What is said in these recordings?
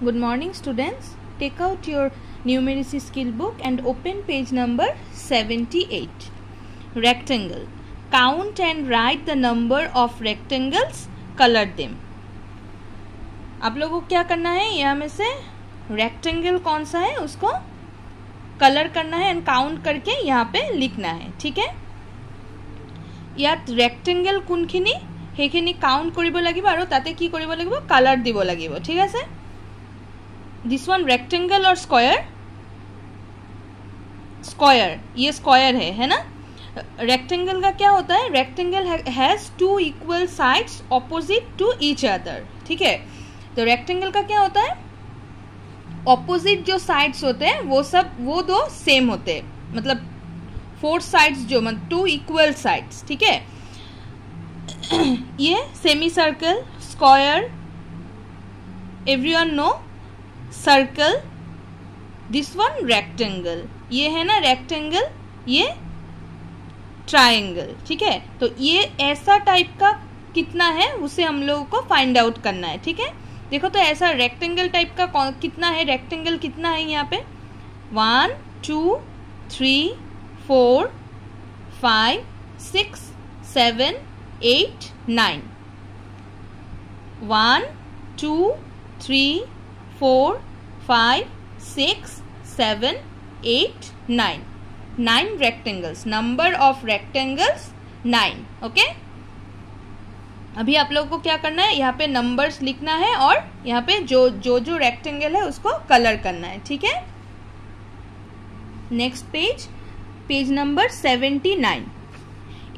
Good morning, students. Take out your numeracy skill book and open page number 78. Rectangle. Count and write the number of rectangles. Color them. आप लोगों को क्या करना है यहाँ में से रेक्टेंगल कौन सा है उसको कलर करना है एंड काउंट करके यहाँ पे लिखना है ঠিক है ইয়াত ৰেক্টেংগল কোনখিনি সেইখিনি কাউণ্ট কৰিব লাগিব আৰু তাতে কি কৰিব লাগিব কালাৰ দিব লাগিব ঠিক আছে दिस वन रेक्टेंगल और स्क्वायर स्क्वायर ये स्क्वायर है है ना? रेक्टेंगल का क्या होता है? Rectangle has two equal sides opposite to each other ठीक है? तो रेक्टेंगल का क्या होता है? ऑपोजिट जो साइड्स होते हैं, वो सब, वो दो सेम होते हैं. मतलब फोर साइड्स जो मतलब टू इक्वल साइड्स ठीक है? ये semi circle square everyone no circle this one rectangle ये है ना रेक्टेंगल ये ट्राइंगल ठीक है? तो ये ऐसा टाइप का कितना है, उसे हम लोगों को फाइंड आउट करना है, ठीक है? देखो तो ऐसा रेक्टेंगल टाइप का कितना है? रेक्टेंगल कितना है यहाँ पे? One two three four five six seven eight nine one two three four five six seven eight nine nine rectangles number of rectangles nine okay अभी आप लोगों को क्या करना है? यहाँ पे नंबर्स लिखना है और यहाँ पे जो जो जो रेक्टेंगल है उसको कलर करना है. ठीक है? Next page page number seventy nine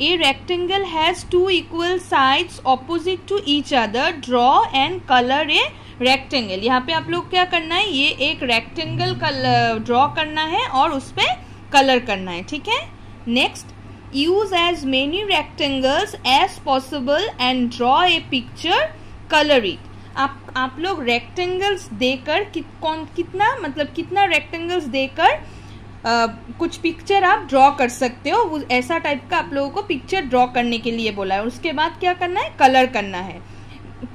a rectangle has two equal sides opposite to each other draw and colour a rectangle यहाँ पे आप लोग क्या करना है? ये एक रेक्टेंगल कलर ड्रॉ करना है और उस पर कलर करना है ठीक है? Next use as many rectangles as possible and draw a picture color it. आप आप लोग रेक्टेंगल्स देकर कि, कौन कितना मतलब कितना रेक्टेंगल्स देकर आ, कुछ पिक्चर आप ड्रॉ कर सकते हो। ऐसा टाइप का आप लोगों को पिक्चर ड्रॉ करने के लिए बोला है। उसके बाद क्या करना है? कलर करना है।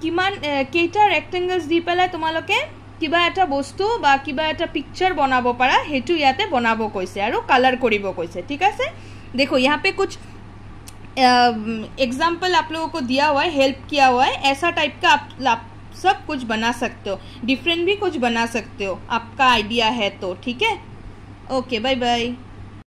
কিমান কেইটা ৰেক্টেংগলছ দি পেলাই তোমালোকে কিবা এটা বস্তু বা কিবা এটা পিকচাৰ বনাব পাৰা সেইটো ইয়াতে বনাব কৈছে আৰু কালাৰ কৰিব কৈছে ঠিক আছে देखो यहाँ पे कुछ एग्जाम्पल आप लोगों को दिया हुआ है हेल्प किया हुआ है ऐसा टाइप का आप, आप सब कुछ बना सकते हो डिफरेंट भी कुछ बना सकते हो आपका आइडिया है तो ठीक है ओके बाय बाय